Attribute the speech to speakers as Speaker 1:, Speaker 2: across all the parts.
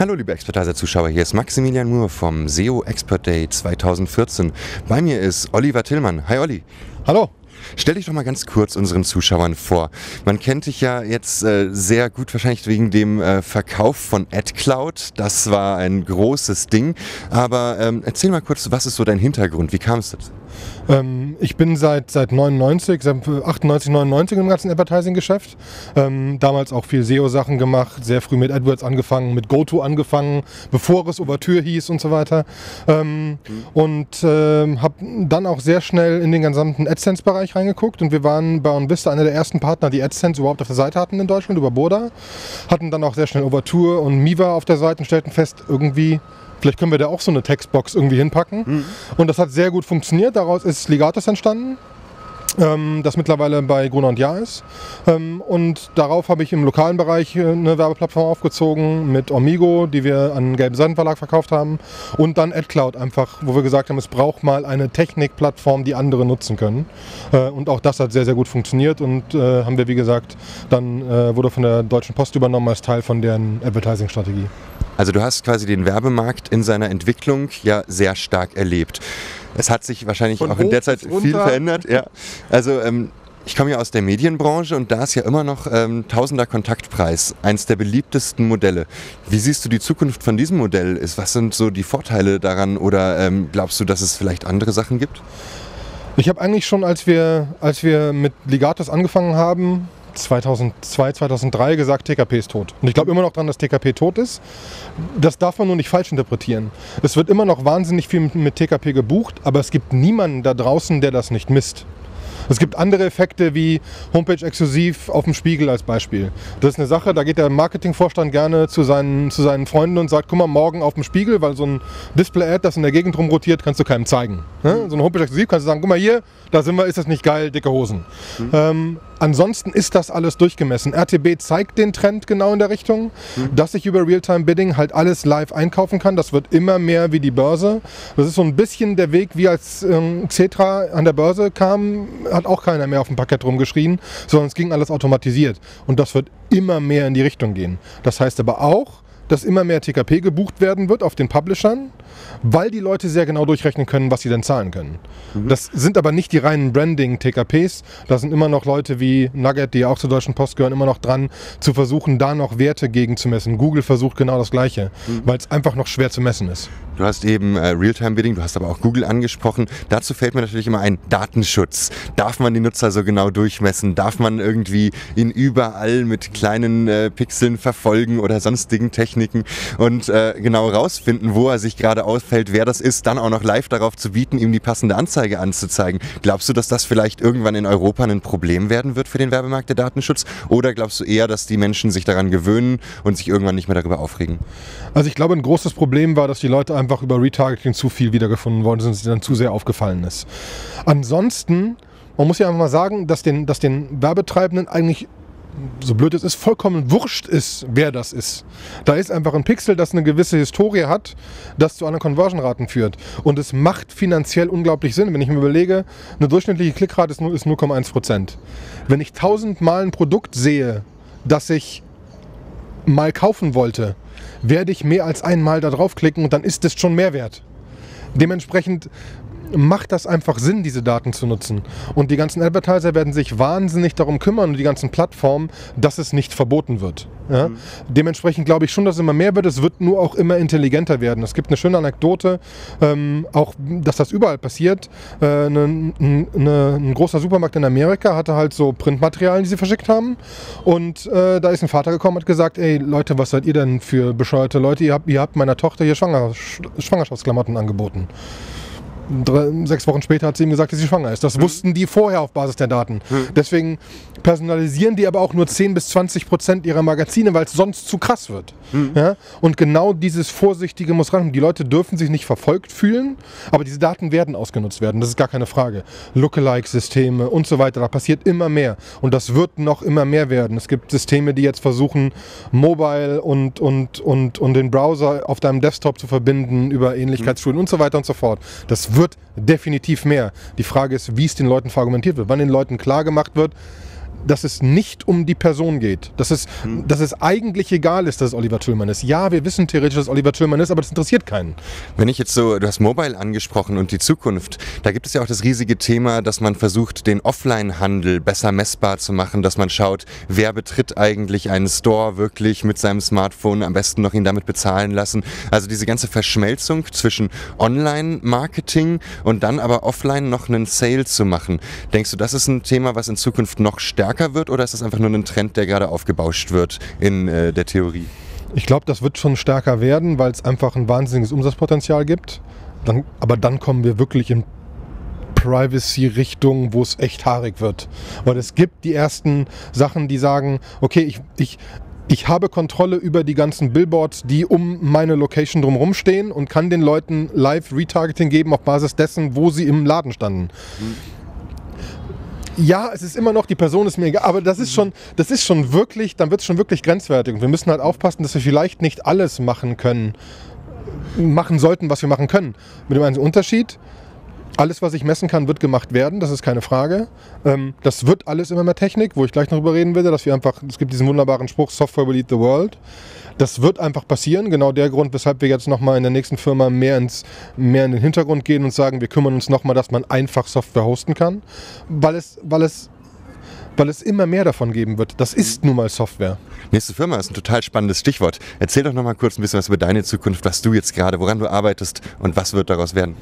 Speaker 1: Hallo liebe Expertise-Zuschauer, hier ist Maximilian Moore vom SEO Expert Day 2014. Bei mir ist Oliver Tillmann. Hi Olli.
Speaker 2: Hallo.
Speaker 1: Stell dich doch mal ganz kurz unseren Zuschauern vor. Man kennt dich ja jetzt äh, sehr gut wahrscheinlich wegen dem äh, Verkauf von AdCloud. Das war ein großes Ding. Aber ähm, erzähl mal kurz, was ist so dein Hintergrund? Wie kam es dazu?
Speaker 2: Ähm, ich bin seit, seit 99, seit 98, 99 im ganzen Advertising-Geschäft. Ähm, damals auch viel SEO-Sachen gemacht, sehr früh mit AdWords angefangen, mit GoTo angefangen, bevor es Overtür hieß und so weiter. Ähm, mhm. Und äh, habe dann auch sehr schnell in den gesamten AdSense-Bereich reingeguckt und wir waren bei OnVista einer der ersten Partner, die AdSense überhaupt auf der Seite hatten in Deutschland, über Boda. Hatten dann auch sehr schnell Overtür und Miva auf der Seite und stellten fest, irgendwie Vielleicht können wir da auch so eine Textbox irgendwie hinpacken. Mhm. Und das hat sehr gut funktioniert. Daraus ist Ligatus entstanden. Ähm, das mittlerweile bei Gruner und Jahr ist. Ähm, und darauf habe ich im lokalen Bereich äh, eine Werbeplattform aufgezogen mit Omigo, die wir an Gelben Seitenverlag verkauft haben. Und dann AdCloud einfach, wo wir gesagt haben, es braucht mal eine Technikplattform, die andere nutzen können. Äh, und auch das hat sehr, sehr gut funktioniert und äh, haben wir, wie gesagt, dann äh, wurde von der Deutschen Post übernommen als Teil von deren Advertising-Strategie.
Speaker 1: Also du hast quasi den Werbemarkt in seiner Entwicklung ja sehr stark erlebt. Es hat sich wahrscheinlich Von auch in der Zeit viel verändert. Ja. Also ähm, ich komme ja aus der Medienbranche und da ist ja immer noch ähm, Tausender Kontaktpreis eins der beliebtesten Modelle. Wie siehst du die Zukunft von diesem Modell? Was sind so die Vorteile daran oder ähm, glaubst du, dass es vielleicht andere Sachen gibt?
Speaker 2: Ich habe eigentlich schon, als wir, als wir mit Ligatus angefangen haben, 2002, 2003 gesagt, TKP ist tot. Und ich glaube immer noch daran, dass TKP tot ist. Das darf man nur nicht falsch interpretieren. Es wird immer noch wahnsinnig viel mit TKP gebucht, aber es gibt niemanden da draußen, der das nicht misst. Es gibt andere Effekte wie Homepage exklusiv auf dem Spiegel als Beispiel. Das ist eine Sache, da geht der Marketingvorstand gerne zu seinen, zu seinen Freunden und sagt, guck mal, morgen auf dem Spiegel, weil so ein Display-Ad, das in der Gegend rumrotiert, kannst du keinem zeigen. Ne? So eine Homepage exklusiv kannst du sagen, guck mal hier, da sind wir, ist das nicht geil, dicke Hosen. Mhm. Ähm, ansonsten ist das alles durchgemessen. RTB zeigt den Trend genau in der Richtung, mhm. dass ich über Realtime-Bidding halt alles live einkaufen kann. Das wird immer mehr wie die Börse. Das ist so ein bisschen der Weg, wie als ähm, Xetra an der Börse kam, hat auch keiner mehr auf dem Parkett rumgeschrien, sondern es ging alles automatisiert. Und das wird immer mehr in die Richtung gehen. Das heißt aber auch, dass immer mehr TKP gebucht werden wird auf den Publishern, weil die Leute sehr genau durchrechnen können, was sie denn zahlen können. Mhm. Das sind aber nicht die reinen Branding-TKPs. Da sind immer noch Leute wie Nugget, die auch zur Deutschen Post gehören, immer noch dran, zu versuchen, da noch Werte gegen zu messen. Google versucht genau das Gleiche, mhm. weil es einfach noch schwer zu messen ist.
Speaker 1: Du hast eben äh, Realtime-Bidding, du hast aber auch Google angesprochen. Dazu fällt mir natürlich immer ein Datenschutz. Darf man die Nutzer so genau durchmessen? Darf man irgendwie ihn überall mit kleinen äh, Pixeln verfolgen oder sonstigen Techniken? Techniken und äh, genau rausfinden, wo er sich gerade ausfällt, wer das ist, dann auch noch live darauf zu bieten, ihm die passende Anzeige anzuzeigen. Glaubst du, dass das vielleicht irgendwann in Europa ein Problem werden wird für den Werbemarkt der Datenschutz? Oder glaubst du eher, dass die Menschen sich daran gewöhnen und sich irgendwann nicht mehr darüber aufregen?
Speaker 2: Also ich glaube, ein großes Problem war, dass die Leute einfach über Retargeting zu viel wiedergefunden worden sind und es dann zu sehr aufgefallen ist. Ansonsten man muss ja einfach mal sagen, dass den, dass den Werbetreibenden eigentlich so blöd es ist, vollkommen wurscht ist, wer das ist. Da ist einfach ein Pixel, das eine gewisse Historie hat, das zu anderen Conversion-Raten führt. Und es macht finanziell unglaublich Sinn. Wenn ich mir überlege, eine durchschnittliche Klickrate ist 0,1%. Wenn ich tausendmal ein Produkt sehe, das ich mal kaufen wollte, werde ich mehr als einmal da draufklicken und dann ist es schon Mehrwert. Dementsprechend macht das einfach Sinn, diese Daten zu nutzen. Und die ganzen Advertiser werden sich wahnsinnig darum kümmern und die ganzen Plattformen, dass es nicht verboten wird. Ja? Mhm. Dementsprechend glaube ich schon, dass es immer mehr wird. Es wird nur auch immer intelligenter werden. Es gibt eine schöne Anekdote, ähm, auch dass das überall passiert. Äh, ne, ne, ein großer Supermarkt in Amerika hatte halt so Printmaterialien, die sie verschickt haben. Und äh, da ist ein Vater gekommen und hat gesagt, ey Leute, was seid ihr denn für bescheuerte Leute? Ihr habt, ihr habt meiner Tochter hier Schwanger, Schwangerschaftsklamotten angeboten. Drei, sechs Wochen später hat sie ihm gesagt, dass sie schwanger ist. Das mhm. wussten die vorher auf Basis der Daten. Mhm. Deswegen personalisieren die aber auch nur 10 bis 20 Prozent ihrer Magazine, weil es sonst zu krass wird. Mhm. Ja? Und genau dieses Vorsichtige muss ran. Die Leute dürfen sich nicht verfolgt fühlen, aber diese Daten werden ausgenutzt werden. Das ist gar keine Frage. Lookalike-Systeme und so weiter, da passiert immer mehr. Und das wird noch immer mehr werden. Es gibt Systeme, die jetzt versuchen, Mobile und, und, und, und den Browser auf deinem Desktop zu verbinden über Ähnlichkeitsstudien mhm. und so weiter und so fort. Das wird wird definitiv mehr. Die Frage ist, wie es den Leuten verargumentiert wird. Wann den Leuten klar gemacht wird, dass es nicht um die Person geht. Dass es, hm. dass es eigentlich egal ist, dass es Oliver Tüllmann ist. Ja, wir wissen theoretisch, dass es Oliver Tüllmann ist, aber das interessiert keinen.
Speaker 1: Wenn ich jetzt so, du hast Mobile angesprochen und die Zukunft, da gibt es ja auch das riesige Thema, dass man versucht, den Offline-Handel besser messbar zu machen, dass man schaut, wer betritt eigentlich einen Store wirklich mit seinem Smartphone, am besten noch ihn damit bezahlen lassen. Also diese ganze Verschmelzung zwischen Online-Marketing und dann aber offline noch einen Sale zu machen. Denkst du, das ist ein Thema, was in Zukunft noch stärker wird oder ist das einfach nur ein Trend, der gerade aufgebauscht wird in äh, der Theorie?
Speaker 2: Ich glaube, das wird schon stärker werden, weil es einfach ein wahnsinniges Umsatzpotenzial gibt. Dann, aber dann kommen wir wirklich in Privacy-Richtung, wo es echt haarig wird. Weil es gibt die ersten Sachen, die sagen, okay, ich, ich, ich habe Kontrolle über die ganzen Billboards, die um meine Location drumherum stehen und kann den Leuten live Retargeting geben auf Basis dessen, wo sie im Laden standen. Mhm. Ja, es ist immer noch, die Person ist mir egal, aber das ist schon, das ist schon wirklich, dann wird es schon wirklich grenzwertig. Und wir müssen halt aufpassen, dass wir vielleicht nicht alles machen können, machen sollten, was wir machen können. Mit dem einen Unterschied, alles, was ich messen kann, wird gemacht werden, das ist keine Frage. Ähm, das wird alles immer mehr Technik, wo ich gleich noch drüber reden werde, dass wir einfach, es gibt diesen wunderbaren Spruch, Software will lead the world. Das wird einfach passieren, genau der Grund, weshalb wir jetzt nochmal in der nächsten Firma mehr, ins, mehr in den Hintergrund gehen und sagen, wir kümmern uns nochmal, dass man einfach Software hosten kann, weil es, weil es weil es immer mehr davon geben wird. Das ist nun mal Software.
Speaker 1: Nächste Firma ist ein total spannendes Stichwort. Erzähl doch noch mal kurz ein bisschen was über deine Zukunft, was du jetzt gerade, woran du arbeitest und was wird daraus werden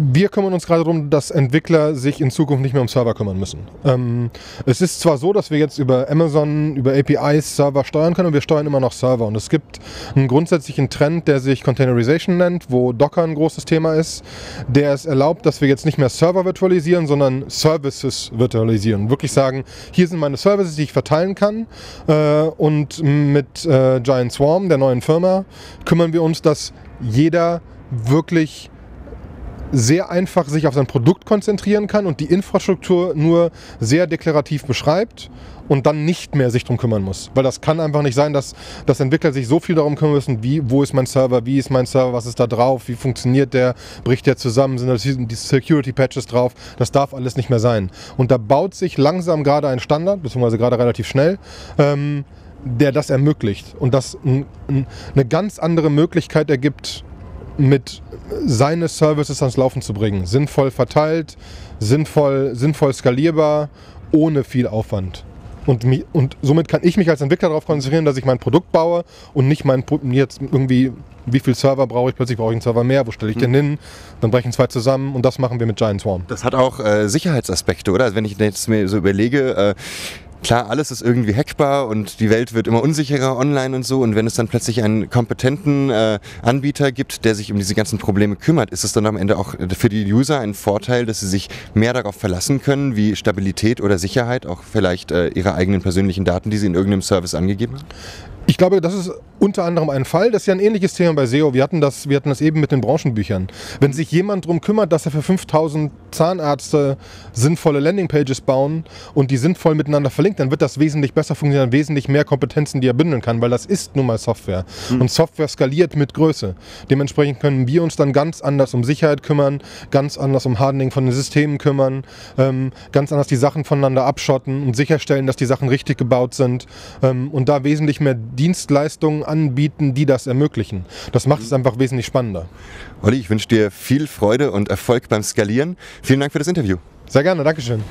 Speaker 2: wir kümmern uns gerade darum, dass Entwickler sich in Zukunft nicht mehr um Server kümmern müssen. Ähm, es ist zwar so, dass wir jetzt über Amazon, über APIs Server steuern können, und wir steuern immer noch Server. Und es gibt einen grundsätzlichen Trend, der sich Containerization nennt, wo Docker ein großes Thema ist, der es erlaubt, dass wir jetzt nicht mehr Server virtualisieren, sondern Services virtualisieren. Wirklich sagen, hier sind meine Services, die ich verteilen kann. Äh, und mit äh, Giant Swarm, der neuen Firma, kümmern wir uns, dass jeder wirklich sehr einfach sich auf sein Produkt konzentrieren kann und die Infrastruktur nur sehr deklarativ beschreibt und dann nicht mehr sich darum kümmern muss. Weil das kann einfach nicht sein, dass, dass Entwickler sich so viel darum kümmern müssen, wie, wo ist mein Server, wie ist mein Server, was ist da drauf, wie funktioniert der, bricht der zusammen, sind da die Security-Patches drauf. Das darf alles nicht mehr sein. Und da baut sich langsam gerade ein Standard, beziehungsweise gerade relativ schnell, ähm, der das ermöglicht und das eine ganz andere Möglichkeit ergibt, mit seine Services ans Laufen zu bringen. Sinnvoll verteilt, sinnvoll, sinnvoll skalierbar, ohne viel Aufwand. Und, und somit kann ich mich als Entwickler darauf konzentrieren, dass ich mein Produkt baue und nicht mein jetzt irgendwie, wie viel Server brauche ich, plötzlich brauche ich einen Server mehr, wo stelle ich den mhm. hin, dann brechen zwei zusammen und das machen wir mit Giant Swarm.
Speaker 1: Das hat auch äh, Sicherheitsaspekte, oder? Also wenn ich jetzt mir so überlege, äh, klar, alles ist irgendwie hackbar und die Welt wird immer unsicherer online und so. Und wenn es dann plötzlich einen kompetenten äh, Anbieter gibt, der sich um diese ganzen Probleme kümmert, ist es dann am Ende auch für die User ein Vorteil, dass sie sich mehr darauf verlassen können, wie Stabilität oder Sicherheit, auch vielleicht äh, ihre eigenen persönlichen Daten, die sie in irgendeinem Service angegeben haben?
Speaker 2: Ich glaube, das ist unter anderem ein Fall. Das ist ja ein ähnliches Thema bei SEO. Wir hatten das, wir hatten das eben mit den Branchenbüchern. Wenn sich jemand darum kümmert, dass er für 5000 Zahnärzte sinnvolle Landingpages bauen und die sinnvoll miteinander verlinkt, dann wird das wesentlich besser funktionieren, wesentlich mehr Kompetenzen, die er bündeln kann, weil das ist nun mal Software. Mhm. Und Software skaliert mit Größe. Dementsprechend können wir uns dann ganz anders um Sicherheit kümmern, ganz anders um Hardening von den Systemen kümmern, ähm, ganz anders die Sachen voneinander abschotten und sicherstellen, dass die Sachen richtig gebaut sind ähm, und da wesentlich mehr Dienstleistungen anbieten, die das ermöglichen. Das macht es einfach wesentlich spannender.
Speaker 1: Olli, ich wünsche dir viel Freude und Erfolg beim Skalieren. Vielen Dank für das Interview.
Speaker 2: Sehr gerne, Dankeschön.